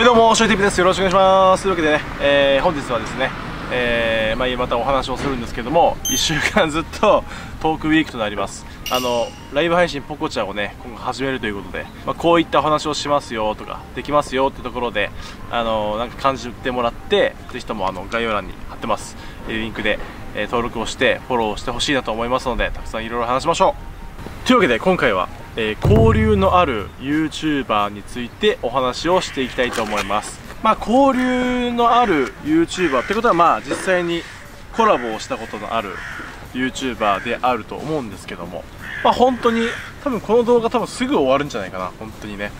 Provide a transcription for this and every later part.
はいどうも、ショイティピです。よろしくお願いします。というわけでね、えー、本日はですね、えー、まあ、またお話をするんですけども、1週間ずっとトークウィークとなります。あの、ライブ配信ポコチャをね、今後始めるということで、まあ、こういったお話をしますよとか、できますよってところで、あの、なんか感じてもらって、ぜひともあの、概要欄に貼ってます。リンクで、えー登録をして、フォローしてほしいなと思いますので、たくさんいろいろ話しましょう。というわけで今回は、えー交流のある YouTuber についてお話をしていきたいと思います。まあ交流のある YouTuber ってことはまあ実際にコラボをしたことのある YouTuber であると思うんですけども。まあ本当に多分この動画多分すぐ終わるんじゃないかな本当にね。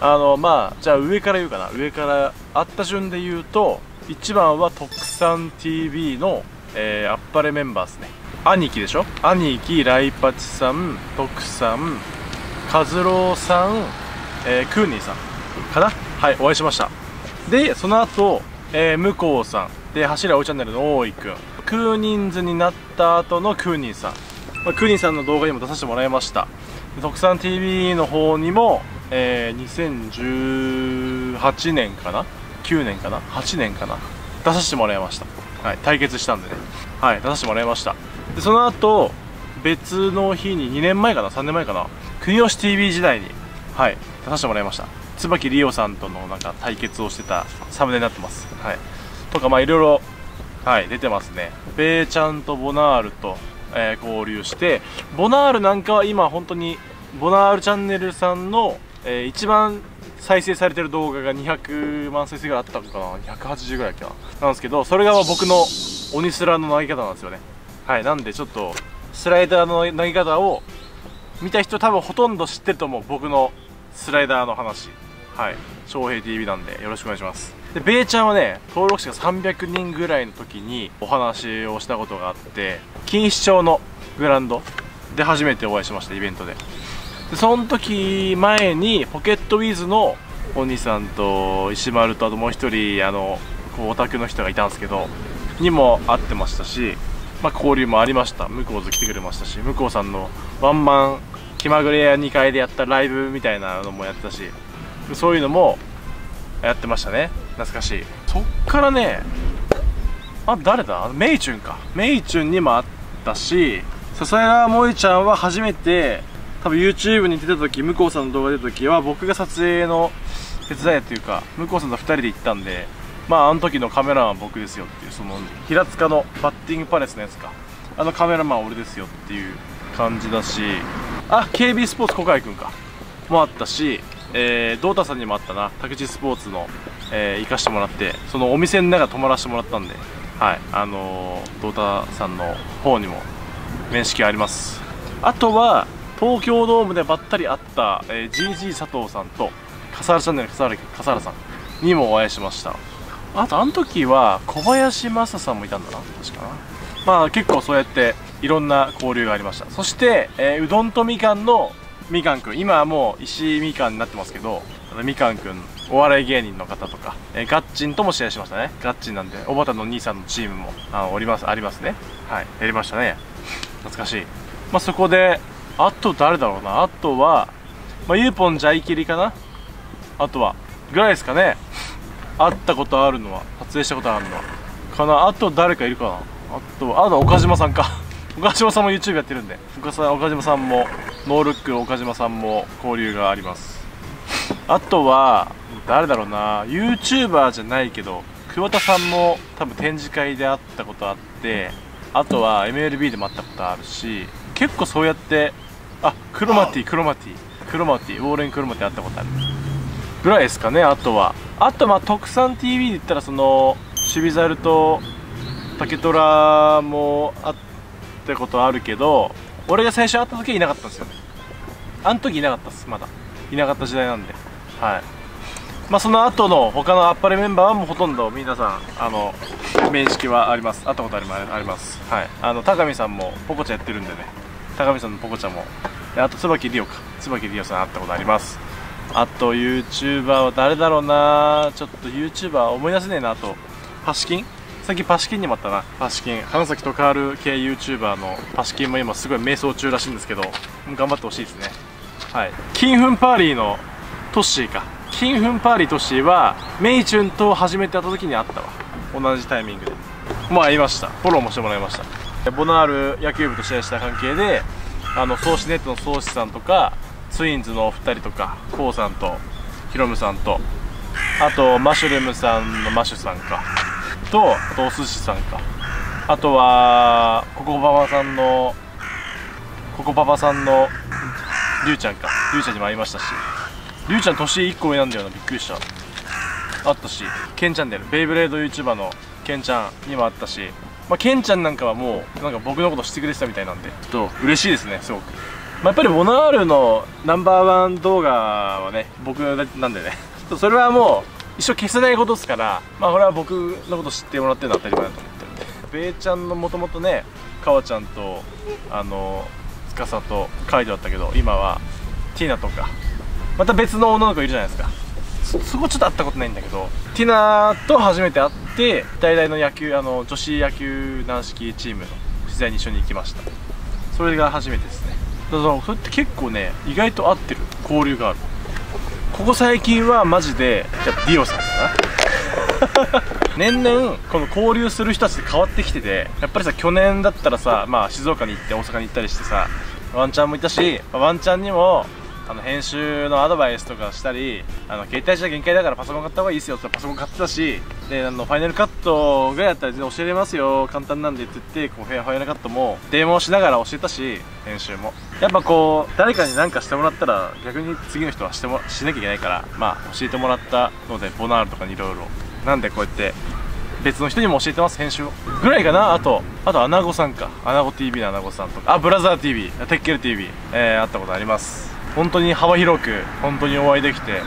あのまあじゃあ上から言うかな。上からあった順で言うと1番は特産 TV の、えー、あっぱれメンバーですね。兄貴でしょ？兄貴ライパチさん徳さんカズローさん、えー、クーニーさんかな？はいお会いしました。でその後、えー、向こうさん。で柱おチャンネルの大井くん。クーニンズになった後のクーニーさん、まあ、クーニーさんの動画にも出させてもらいました。特産 TV の方にも、えー、2018年かな？9年かな？8年かな？出させてもらいました。はい対決したんでね。はい出させてもらいました。でその後別の日に2年前かな？3年前かな？国吉 TV 時代にはい出させてもらいました。椿リオさんとのなんか対決をしてたサムネになってます。はい。とかまあいろいろはい出てますね。ベイちゃんとボナールと、えー交流してボナールなんかは今本当にボナールチャンネルさんの、えー一番再生されてる動画が200万再生ぐらいあったのかな。180ぐらいか。ななんですけどそれが僕の鬼スラの投げ方なんですよね。はい。なんでちょっとスライダーの投げ方を見た人多分ほとんど知ってると思う僕のスライダーの話。はい。翔平 TV なんでよろしくお願いします。でベイちゃんはね登録者が300人ぐらいの時にお話をしたことがあって錦糸町のグランドで初めてお会いしましたイベントで。でその時前にポケットウィズのお兄さんと石丸とあともう一人あのこうオタクの人がいたんですけどにも会ってましたし、まあ、交流もありました。向こうず来てくれましたし向こうさんのワンマン気まぐれ屋2階でやったライブみたいなのもやってたしそういうのもやってましたね。懐かしい。そっからねあ誰だ？メイチュンか。メイチュンにもあったし笹山萌ちゃんは初めて多分 YouTube に出た時向こうさんの動画出た時は僕が撮影の手伝いというか向こうさんと2人で行ったんでまああの時のカメラマンは僕ですよっていうその平塚のバッティングパレスのやつか。あのカメラマンは俺ですよっていう感じだし。あ KB スポーツ小海君か。もあったし、えー、ドータさんにもあったな。竹地スポーツの、えー行かしてもらってそのお店の中泊まらせてもらったんで。はいあのー、ドータさんの方にも面識あります。あとは東京ドームでばったり会った、えー GG 佐藤さんと笠原チャンネル笠原笠原さんにもお会いしました。あとあの時は小林正さんもいたんだな確かな。まあ結構そうやっていろんな交流がありました。そして、えーうどんとみかんのみかんくん。今はもう石井みかんになってますけどあのみかんくんお笑い芸人の方とか、えーガッチンとも試合しましたね。ガッチンなんでおばたの兄さんのチームもあおりますありますね。はいやりましたね。懐かしい。まあそこであと誰だろうな。あとは、まあ、ゆうぽんじゃいきりかな。あとはぐらいですかね。会ったことあるのは撮影したことあるのは。かな。あと誰かいるかな。あとあと岡島さんか。岡島さんも YouTube やってるんで。岡さん岡島さんもノールック岡島さんも交流があります。あとは誰だろうな。YouTuber じゃないけど桑田さんも多分展示会で会ったことあってあとは MLB でも会ったことあるし結構そうやってあクロマティクロマティ。クロマティウォーレンクロマティ会ったことある。ぐらいですかねあとは。あとまあ特産 TV で言ったらその守備猿と竹虎も会ったことあるけど俺が最初会った時はいなかったんですよね。あの時いなかったっすまだ。いなかった時代なんで。はい。まあその後の他のあっぱれメンバーはもうほとんど皆さんあの面識はあります。会ったことありまあります。はい。あの高見さんもポコちゃんやってるんでね。高見さんのポコちゃんも。あと椿リオか。椿リオさん会ったことあります。あと YouTuber は誰だろうな。ちょっと YouTuber 思い出せねえなあと。パシキン？さっきパシキンにもあったな。パシキン。花咲と変わる系 YouTuber のパシキンも今すごい迷走中らしいんですけど頑張ってほしいですね。はい。金粉パーリーのトッシーか。金粉パーリートッシーはメイチュンと初めて会った時に会ったわ。同じタイミングで。まあ会いました。フォローもしてもらいました。ボナール野球部と試合した関係であの創始ネットの創始さんとかツインズのお二人とかコウさんとヒロムさんとあとマシュルームさんのマシュさんか。とあとお寿司さんか。あとはココパパさんのココパパさんのりゅうちゃんか。りゅうちゃんにも会いましたし。りゅうちゃん年1個上なんだよなびっくりした。あったし。ケンチャンネルベイブレード YouTuber のケンちゃんにもあったし。まあ、ケンちゃんなんかはもうなんか僕のこと知ってくれてたみたいなんでちょっと嬉しいですねすごく、まあ、やっぱりボナールのナンバーワン動画はね僕なんでね。それはもう一生消せないことですからまあこれは僕のこと知ってもらってるのは当たり前だと思ってるんで。ベイちゃんのもともとねかわちゃんとあの司とカイドだったけど今はティーナとかまた別の女の子いるじゃないですか。そこちょっと会ったことないんだけどティナと初めて会って大々の野球あの女子野球軟式チームの取材に一緒に行きました。それが初めてですね。だからそれって結構ね意外と合ってる。交流がある。ここ最近はマジでやっぱディオさんだな。年々この交流する人たちって変わってきててやっぱりさ去年だったらさまあ静岡に行って大阪に行ったりしてさワンちゃんもいたしワンちゃんにもあの編集のアドバイスとかしたりあの携帯じゃ限界だからパソコン買った方がいいですよってパソコン買ってたしであのファイナルカットがやったら全然教えれますよ簡単なんでって言ってこうファイナルカットも電話をしながら教えたし編集も。やっぱこう誰かに何かしてもらったら逆に次の人はしてもしなきゃいけないからまあ教えてもらったのでボナールとかにいろいろなんでこうやって別の人にも教えてます編集を。ぐらいかな。あとあとアナゴさんか。アナゴ TV のアナゴさんとか。あブラザー TV テッケル TV えー、会ったことあります。本当に幅広く本当にお会いできて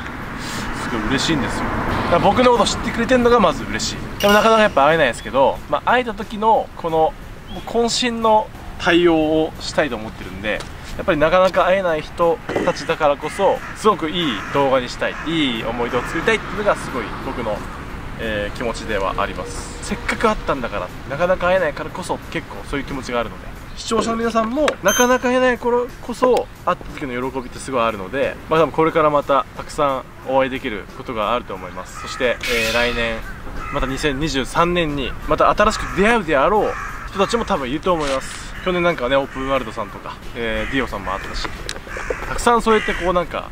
すごい嬉しいんですよ。だから僕のこと知ってくれてるのがまず嬉しい。でもなかなかやっぱ会えないですけど、まあ、会えた時のこの渾身の対応をしたいと思ってるんでやっぱりなかなか会えない人たちだからこそすごくいい動画にしたいいい思い出を作りたいっていうのがすごい僕の、えー、気持ちではあります。せっかく会ったんだからなかなか会えないからこそ結構そういう気持ちがあるので視聴者の皆さんもなかなか会えない頃こそ会った時の喜びってすごいあるので、まあ、多分これからまたたくさんお会いできることがあると思います。そして、えー、来年また2023年にまた新しく出会うであろう人たちも多分いると思います。去年なんかねオープンワールドさんとか、えー、ディオさんもあったしたくさんそうやってこうなんか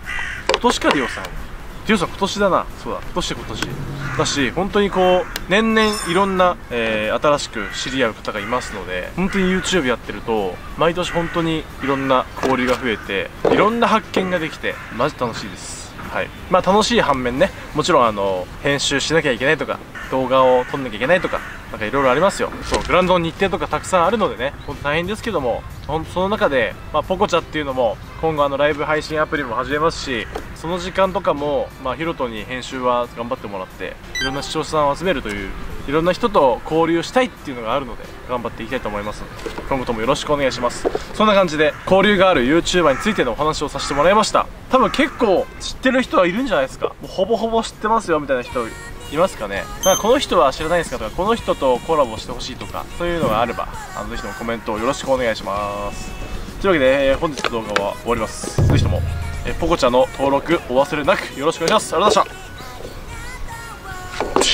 今年かディオさんディオさ今年だな。そうだ。今年今年だし本当にこう年々いろんな、えー、新しく知り合う方がいますので本当に YouTube やってると毎年本当にいろんな交流が増えていろんな発見ができてマジ楽しいです。はい。まあ楽しい反面ねもちろんあの編集しなきゃいけないとか動画を撮んなきゃいけないとかなんかいろいろありますよ。そうグランドの日程とかたくさんあるのでねほんと大変ですけどもその中で、まあ、ポコチャっていうのも今後あのライブ配信アプリも始めますしその時間とかも、まあ、ヒロトに編集は頑張ってもらっていろんな視聴者さんを集めるといういろんな人と交流したいっていうのがあるので頑張っていきたいと思いますので今後ともよろしくお願いします。そんな感じで交流がある YouTuber についてのお話をさせてもらいました。多分結構知ってる人はいるんじゃないですか。もうほぼほぼ知ってますよみたいな人いますかね。なんかこの人は知らないですかとかこの人とコラボしてほしいとかそういうのがあればあのぜひともコメントをよろしくお願いします。というわけで、えー、本日の動画は終わります。ぜひとも、えー、ポコちゃんの登録お忘れなくよろしくお願いします。ありがとうございまし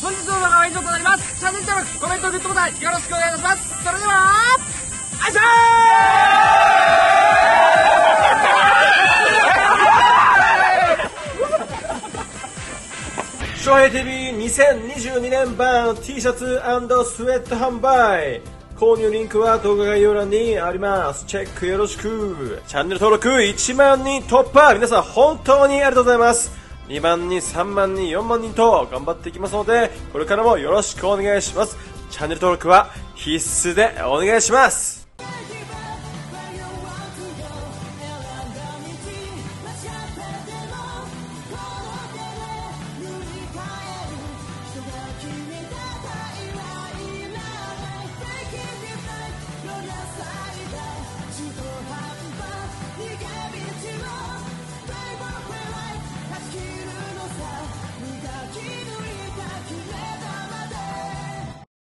た。本日の動画は以上となります。チャンネル登録コメントグッドボタンよろしくお願いします。それではあいしょー翔平 TV2022 年版 T シャツスウェット販売購入リンクは動画概要欄にあります。チェックよろしく。チャンネル登録1万人突破皆さん本当にありがとうございます。2万人、3万人、4万人と頑張っていきますので、これからもよろしくお願いします。チャンネル登録は必須でお願いします。